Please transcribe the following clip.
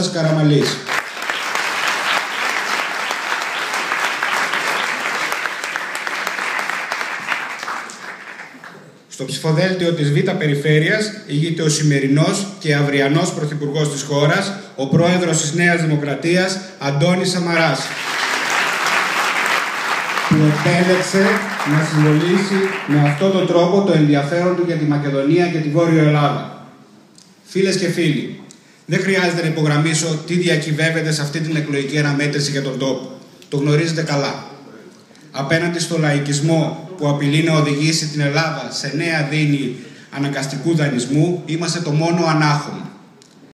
Κώστας Καραμαλής. Στο ψηφοδέλτιο της Β' Περιφέρειας ηγείται ο σημερινός και αυριανός Πρωθυπουργός της χώρας, ο Πρόεδρος της Νέας Δημοκρατίας, Αντώνης Σαμαράς, που επέλεξε να συμβολήσει με αυτόν τον τρόπο το ενδιαφέρον του για τη Μακεδονία και τη Βόρειο Ελλάδα. Φίλες και φίλοι, δεν χρειάζεται να υπογραμμίσω τι διακυβεύεται σε αυτή την εκλογική αναμέτρηση για τον τόπο. Το γνωρίζετε καλά. Απέναντι στο λαϊκισμό που απειλεί να οδηγήσει την Ελλάδα σε νέα δίνη αναγκαστικού δανεισμού, είμαστε το μόνο ανάχωμα.